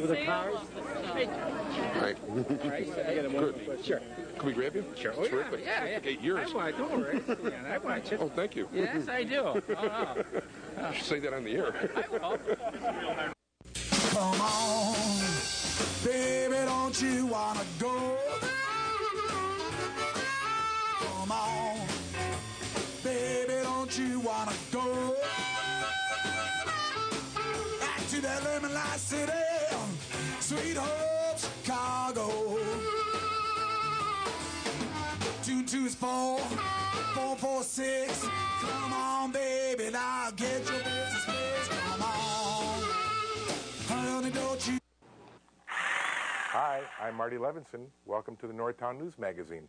with the cars. All right. Good. Sure. Can we grab you? Sure. Oh, yeah, Terrific. yeah, yeah. Eight years. I want, don't worry. Yeah, I want you. Oh, thank you. Yes, I do. Oh, no. You should say that on the air. I will. Come on, baby, don't you wanna go? That city, sweet home Chicago. Two two's four, four four six. Come on, baby, now get your business fixed. Come on, honey, don't you? Hi, I'm Marty Levinson. Welcome to the Northtown News Magazine.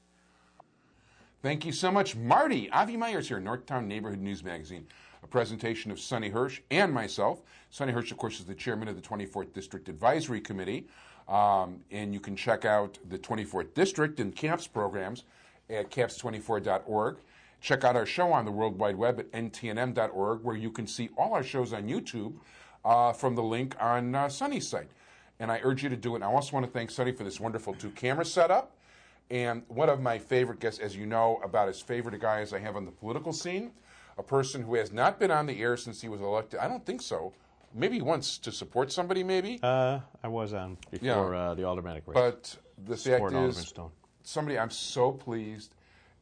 Thank you so much, Marty. Avi Meyers here, Northtown Neighborhood News Magazine. A presentation of Sonny Hersh and myself. Sonny Hersh, of course, is the chairman of the 24th District Advisory Committee. Um, and you can check out the 24th District and CAPS programs at caps24.org. Check out our show on the World Wide Web at ntnm.org, where you can see all our shows on YouTube uh, from the link on uh, Sonny's site. And I urge you to do it. I also want to thank Sonny for this wonderful two camera setup. And one of my favorite guests, as you know, about as favorite a guy as I have on the political scene, a person who has not been on the air since he was elected. I don't think so. Maybe once to support somebody, maybe. Uh, I was on before Yeah. uh, the aldermanic race. But the fact Support Alderman is, somebody I'm so pleased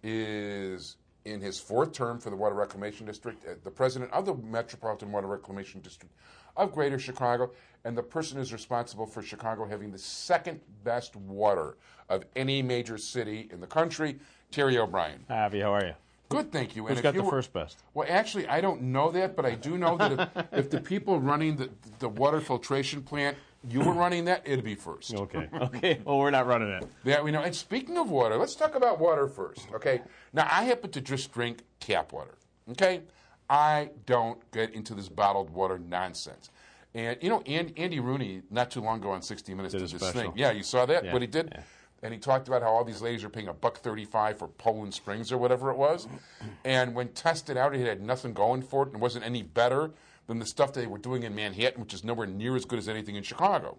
is in his fourth term for the Water Reclamation District, uh, the president of the Metropolitan Water Reclamation District of Greater Chicago, and the person who's responsible for Chicago having the second best water of any major city in the country, Terry O'Brien. Avi, how are you? Good, thank you. Who's if got the were- first best? Well, actually, I don't know that, but I do know that if, if the people running the, the water filtration plant, you were running that, it'd be first. Okay. Okay. Well, we're not running it. Yeah, we know. And speaking of water, let's talk about water first, okay? Now, I happen to just drink tap water, okay? I don't get into this bottled water nonsense. And, you know, Andy, Andy Rooney, not too long ago on 60 Minutes, Did did, this special. thing. Yeah, you saw that? Yeah, What he did? yeah. And he talked about how all these ladies are paying a buck 35 for Poland Springs or whatever it was. And when tested out, it had nothing going for it and wasn't any better than the stuff they were doing in Manhattan, which is nowhere near as good as anything in Chicago.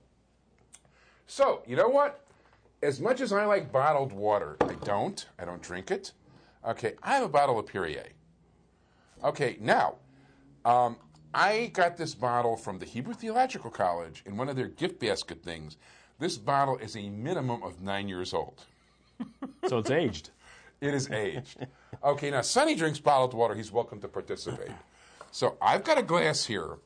So, you know what? As much as I like bottled water, I don't. I don't drink it. Okay, I have a bottle of Perrier. Okay, now, um, I got this bottle from the Hebrew Theological College in one of their gift basket things. This bottle is a minimum of nine years old. So it's aged. It is aged. Okay, now Sonny drinks bottled water. He's welcome to participate. So I've got a glass here,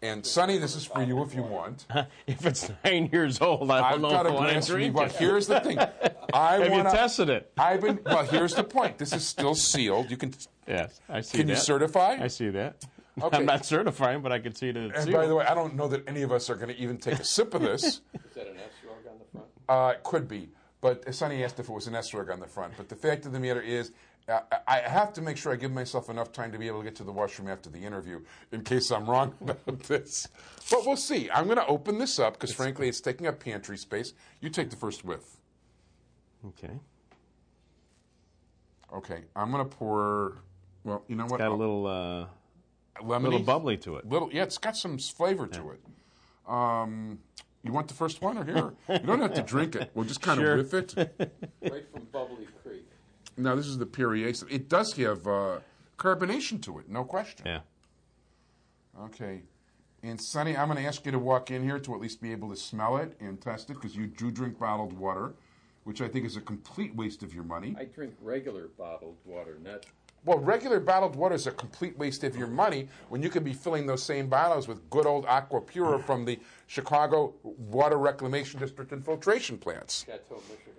and Sonny, this is for you if you want. if it's nine years old, I I've know got if a I want to glass for you, drink it. here's the thing. I Have you wanna, tested it? I've been well. Here's the point. This is still sealed. You can. Yes, I see Can that. you certify? I see that. Okay. I'm not certifying, but I can see that it's And sealed. by the way, I don't know that any of us are going to even take a sip of this. Is that an S-Rog on the front? Uh, it could be, but Sonny asked if it was an S-Rug on the front. But the fact of the matter is, uh, I have to make sure I give myself enough time to be able to get to the washroom after the interview, in case I'm wrong about this. But we'll see. I'm going to open this up because, frankly, it's taking up pantry space. You take the first whiff. okay. Okay, I'm going to pour. Well, you know what? Got a little uh, lemony, little bubbly to it. Little, yeah, it's got some flavor to it. Um, you want the first one or here? you don't have to drink it. We'll just kind Sure. of whiff it. Right from Bubbly Creek. Now this is the Perrier. So It does have uh, carbonation to it, no question. Yeah. Okay. And Sonny, I'm going to ask you to walk in here to at least be able to smell it and test it because you do drink bottled water, which I think is a complete waste of your money. I drink regular bottled water, not Well, regular bottled water is a complete waste of your money when you could be filling those same bottles with good old Aqua Pura from the Chicago Water Reclamation District and filtration plants. Chateau, Michigan.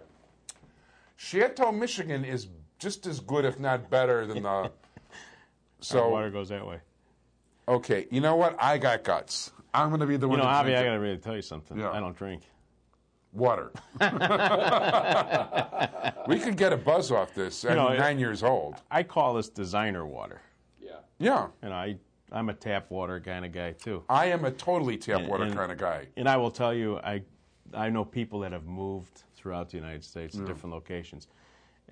Chateau, Michigan is just as good, if not better, than the. Our So water goes that way. okay, you know what? I got guts. I'm going to be the one. You one. know, to Avi, drink I got to really tell you something. Yeah. I don't drink. Water. we could get a buzz off this. I'm know, it- nine years old. I call this designer water. Yeah. Yeah, You know, I I'm a tap water kind of guy too. I am a totally tap And- water and- kind of guy. And I will tell you, I I know people that have moved throughout the United States to mm. different locations,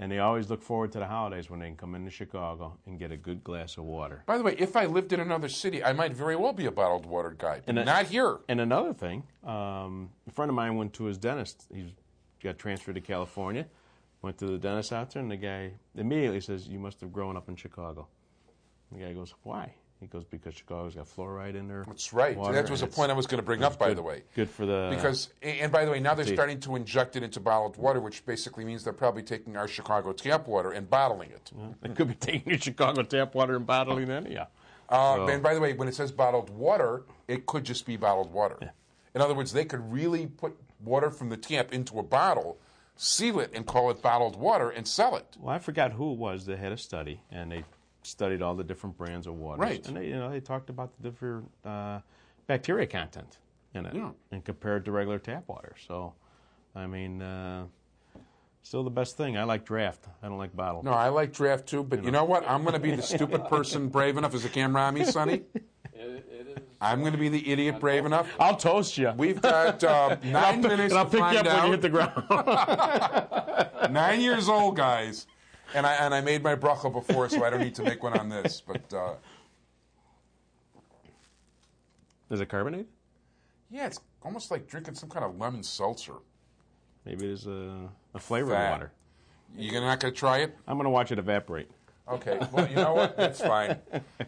and they always look forward to the holidays when they can come into Chicago and get a good glass of water. By the way, if I lived in another city, I might very well be a bottled water guy, but And I- not here. And another thing, um, a friend of mine went to his dentist. He got transferred to California, went to the dentist out there, and the guy immediately says, "You must have grown up in Chicago." The guy goes, "Why?" He goes, "Because Chicago's got fluoride in there." That's right. water, that was a point I was going to bring up, by good- the way. Good for the Because, and by the way, now they're starting to inject it into bottled water, which basically means they're probably taking our Chicago tap water and bottling it. they could be taking your Chicago tap water and bottling it anyhow. Uh, and by the way, when it says bottled water, it could just be bottled water. Yeah. In other words, they could really put water from the tap into a bottle, seal it, and call it bottled water and sell it. Well, I forgot who it was that had a study, and they studied all the different brands of water. Right. And they, you know, they talked about the different uh, bacteria content in it, Yeah. and compared to regular tap water. So, I mean, uh, still the best thing. I like draft. I don't like bottle. No, I like draft too, but you know what? I'm going to be the stupid person brave enough. Is camera on me, Sonny? It, it. I'm going to be the idiot brave enough. I'll toast you. We've got uh, nine minutes and I'll pick you up when you hit the ground. Nine years old, guys. And I, and I made my bracha before, so I don't need to make one on this. But uh, Is it carbonated? yeah, it's almost like drinking some kind of lemon seltzer. Maybe it is a, a flavored Fat. water. You're not going to try it? I'm going to watch it evaporate. Okay. Well, you know what? That's fine.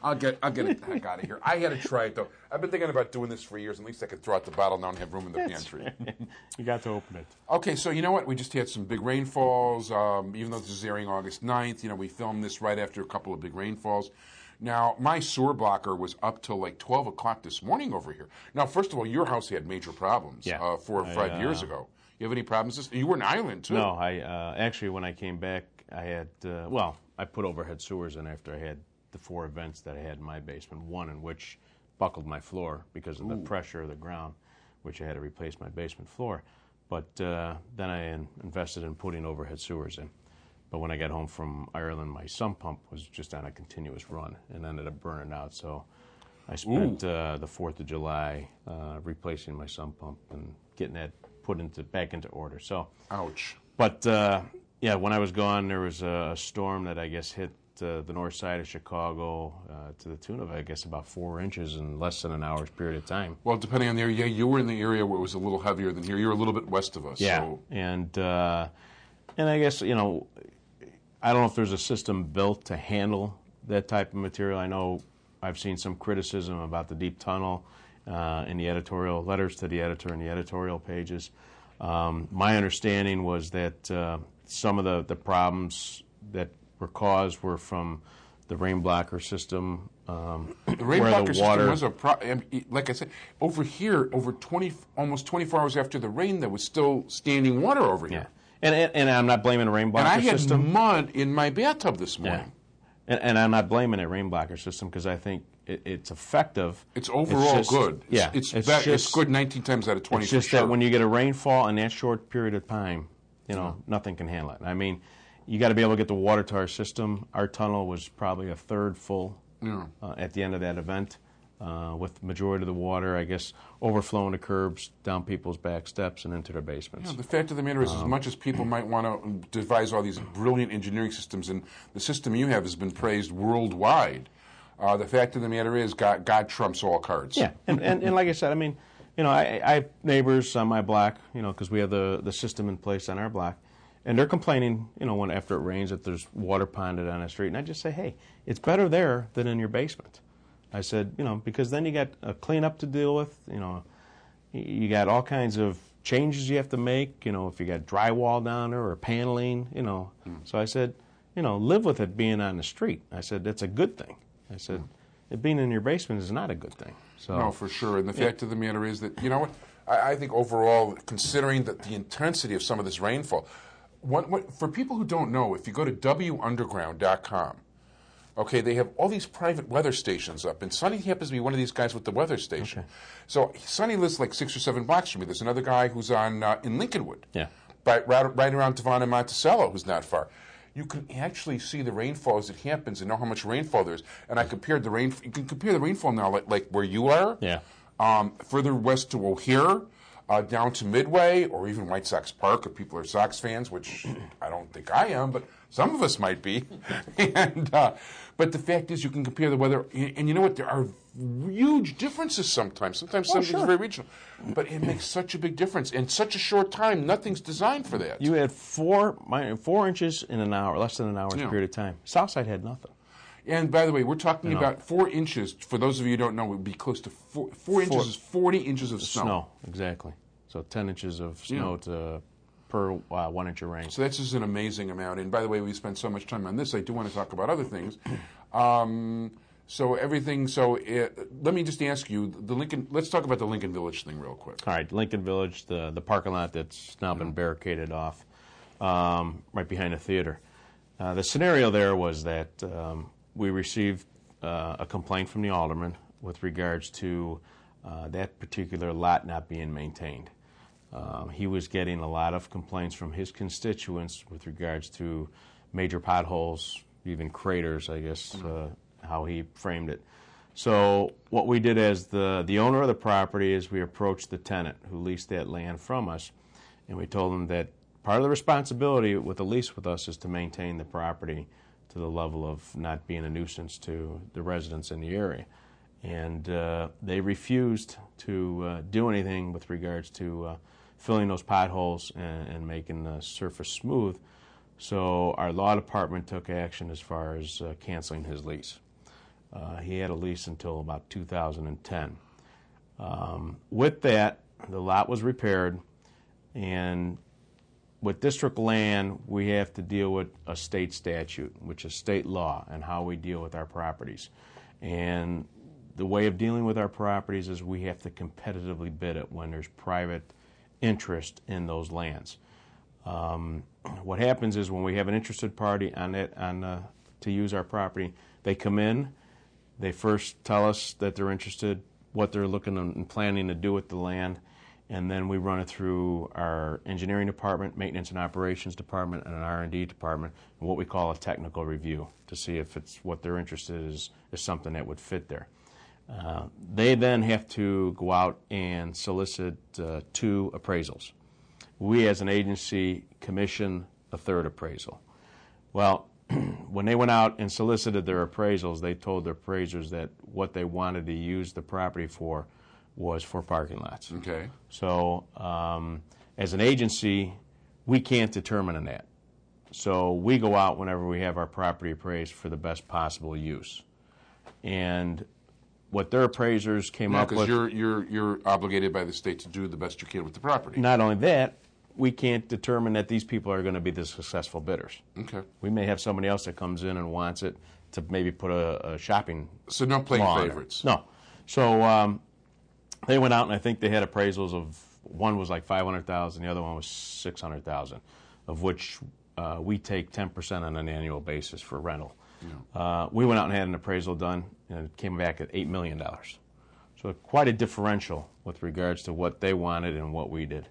I'll get I'll get it the heck out of here. I had to try it though. I've been thinking about doing this for years. At least I could throw out the bottle now and have room in the pantry. You got to open it. Okay, so you know what? We just had some big rainfalls. Um, even though this is airing August 9th, you know, we filmed this right after a couple of big rainfalls. Now, my sewer blocker was up till like 12 o'clock this morning over here. Now, first of all, your house had major problems Yeah. uh, four or I, five years uh, ago. You have any problems? This, you were in Ireland, too. No, I uh, actually when I came back, I had uh, well, I put overhead sewers in after I had the four events that I had in my basement. One in which buckled my floor because of the pressure of the ground, which I had to replace my basement floor. But uh, then I in- invested in putting overhead sewers in. But when I got home from Ireland, my sump pump was just on a continuous run and ended up burning out. So I spent uh, the Fourth of July uh, replacing my sump pump and getting that put into back into order. So. Ouch. But uh, yeah, when I was gone, there was a storm that I guess hit uh, the north side of Chicago uh, to the tune of I guess about four inches in less than an hour's period of time. Well, depending on the area, yeah, you were in the area where it was a little heavier than here. You're a little bit west of us. So and uh, and I guess you know, I don't know if there's a system built to handle that type of material. I know I've seen some criticism about the deep tunnel uh, in the editorial letters to the editor and the editorial pages. Um, my understanding was that uh, some of the, the problems that were caused were from the rain blocker system. Um, The rain where blocker the water, system was a problem. Like I said, over here, over 20, almost 24 hours after the rain, there was still standing water over here. yeah, and, and and I'm not blaming the rain blocker system. And I had system. mud in my bathtub this Yeah. morning. And, and I'm not blaming a rain blocker system because I think it, it's effective. It's overall just- good. It's, yeah, it's, it's be- it's just- good 19 times out of 20 It's just sure. that when you get a rainfall in that short period of time, you know, nothing can handle it. I mean, you got to be able to get the water to our system. Our tunnel was probably a third full uh, at the end of that event, uh, with the majority of the water, I guess, overflowing the curbs, down people's back steps, and into their basements. Yeah, the fact of the matter is, Um, as much as people might want to devise all these brilliant engineering systems, and the system you have has been praised worldwide, uh, the fact of the matter is, God, God trumps all cards. Yeah, and, and, and like I said, I mean, you know, I, I have neighbors on my block, you know, because we have the, the system in place on our block, and they're complaining, you know, when after it rains that there's water ponded on the street, and I just say, hey, it's better there than in your basement. I said, you know, because then you got a cleanup to deal with, you know, you got all kinds of changes you have to make, you know, if you got drywall down there or paneling, you know. Hmm. So I said, you know, live with it being on the street. I said, that's a good thing. I said, hmm. it being in your basement is not a good thing. So No, for sure. And the fact of the matter is that, you know what? I, I think overall, considering that the intensity of some of this rainfall, what, what, for people who don't know, if you go to wunderground.com, okay, they have all these private weather stations up, and Sonny happens to be one of these guys with the weather station. So Sonny lives like six or seven blocks from me. There's another guy who's on uh, in Lincolnwood, Yeah. right, right, right around Devon and Monticello, who's not far. You can actually see the rainfall as it happens and know how much rainfall there's. And I compared the rain. You can compare the rainfall now, like, like where you are, Yeah. um, further west to O'Hare, uh, down to Midway or even White Sox Park if people are Sox fans, which I don't think I am, but some of us might be. and uh, but the fact is, you can compare the weather, and you know what? There are huge differences sometimes. Sometimes Oh, something's sure. very regional, but it makes such a big difference in such a short time. Nothing's designed for that. You had four four inches in an hour, less than an hour's Yeah. period of time. Southside had nothing. And by the way, we're talking You know. about four inches. For those of you who don't know, it would be close to four, four inches Four- is 40 inches of snow. Snow, exactly. So 10 inches of snow to per uh, one inch of rain. So that's just an amazing amount. And by the way, we spent so much time on this. I do want to talk about other things. Um, so everything. So uh let me just ask you the Lincoln. Let's talk about the Lincoln Village thing real quick. All right, Lincoln Village, the, the parking lot that's now been barricaded off um, right behind the theater. Uh, the scenario there was that um, we received uh, a complaint from the alderman with regards to uh, that particular lot not being maintained. Um, he was getting a lot of complaints from his constituents with regards to major potholes, even craters, I guess, uh, how he framed it. So what we did as the, the owner of the property is we approached the tenant who leased that land from us, and we told him that part of the responsibility with the lease with us is to maintain the property to the level of not being a nuisance to the residents in the area. And uh, they refused to uh, do anything with regards to uh, filling those potholes and, and making the surface smooth. So our law department took action as far as uh, canceling his lease. Uh, he had a lease until about 2010. Um, with that, the lot was repaired, and with district land, we have to deal with a state statute, which is state law, and how we deal with our properties. And the way of dealing with our properties is we have to competitively bid it when there's private interest in those lands. Um, what happens is when we have an interested party on it on uh, to use our property, they come in. They first tell us that they're interested, what they're looking and planning to do with the land, and then we run it through our engineering department, maintenance and operations department, and an R&D department, and what we call a technical review to see if it's what they're interested in is, is something that would fit there. Uh, they then have to go out and solicit uh, two appraisals. We, as an agency, commission a third appraisal. Well, when they went out and solicited their appraisals, they told their appraisers that what they wanted to use the property for was for parking lots. Okay. So, um, as an agency, we can't determine that. So we go out whenever we have our property appraised for the best possible use. And what their appraisers came up with. Because you're you're you're obligated by the state to do the best you can with the property. Not only that, we can't determine that these people are going to be the successful bidders. Okay. We may have somebody else that comes in and wants it to maybe put a, a shopping So no playing law on it. favorites. No. So um, they went out and I think they had appraisals of one was like five hundred thousand, the other one was six hundred thousand, of which uh, we take ten percent on an annual basis for rental. Uh, we went out and had an appraisal done, and it came back at eight million dollars. So quite a differential with regards to what they wanted and what we did.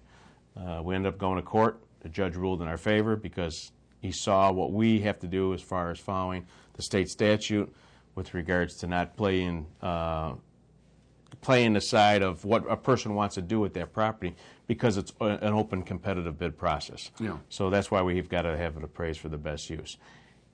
Uh, we ended up going to court. The judge ruled in our favor because he saw what we have to do as far as following the state statute with regards to not playing uh, playing the side of what a person wants to do with their property because it's a- an open competitive bid process. Yeah. So that's why we've got to have it appraised for the best use.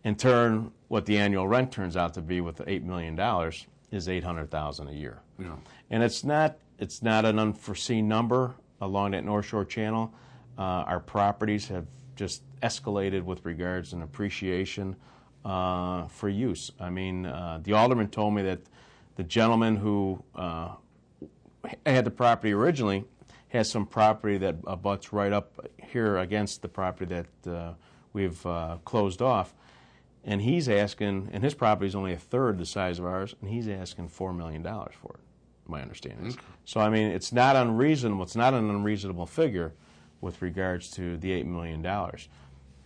In turn, what the annual rent turns out to be with the eight million dollars is eight hundred thousand a year. Yeah. And it's not it's not an unforeseen number along that North Shore Channel. Uh, our properties have just escalated with regards and appreciation uh, for use. I mean, uh, the alderman told me that the gentleman who uh, had the property originally has some property that abuts right up here against the property that uh, we've uh, closed off. And he's asking, and his property is only a third the size of ours, and he's asking $4 million for it, my understanding. is. So, I mean, it's not unreasonable. It's not an unreasonable figure with regards to the $8 million.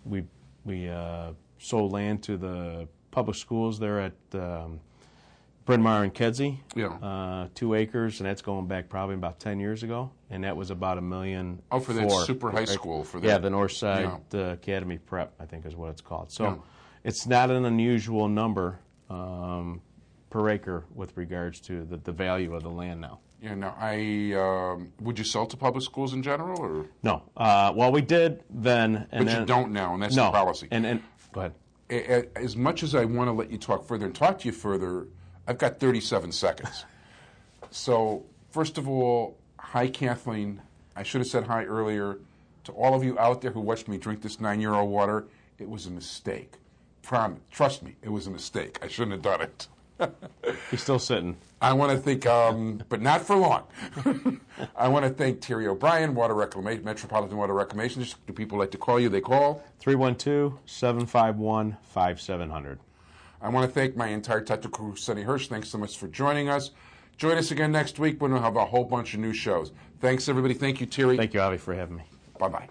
We, we uh, sold land to the public schools there at um, Bryn Mawr and Kedzie, Yeah. uh, two acres, and that's going back probably about 10 years ago, and that was about a million. Oh, for that four. super high school, for yeah, the North Side yeah. uh, Academy Prep, I think is what it's called. So Yeah. it's not an unusual number um, per acre with regards to the, the value of the land now. You know, I um, would you sell to public schools in general, or No. Uh, well, we did then, and but then you don't now, and that's no the policy. And and go ahead. As much as I want to let you talk further and talk to you further, I've got 37 seconds. So, first of all, hi, Kathleen. I should have said hi earlier. To all of you out there who watched me drink this nine year old water, it was a mistake. Promise. Trust me, it was a mistake. I shouldn't have done it. He's still sitting. I want to thank, um, but not for long. I want to thank Terry O'Brien, Water Reclamation, Metropolitan Water Reclamation. Do people like to call you? They call. 312-751-5700. I want to thank my entire technical crew, Sonny Hersh. Thanks so much for joining us. Join us again next week when we'll have a whole bunch of new shows. Thanks, everybody. Thank you, Terry. Thank you, Avi, for having me. Bye bye.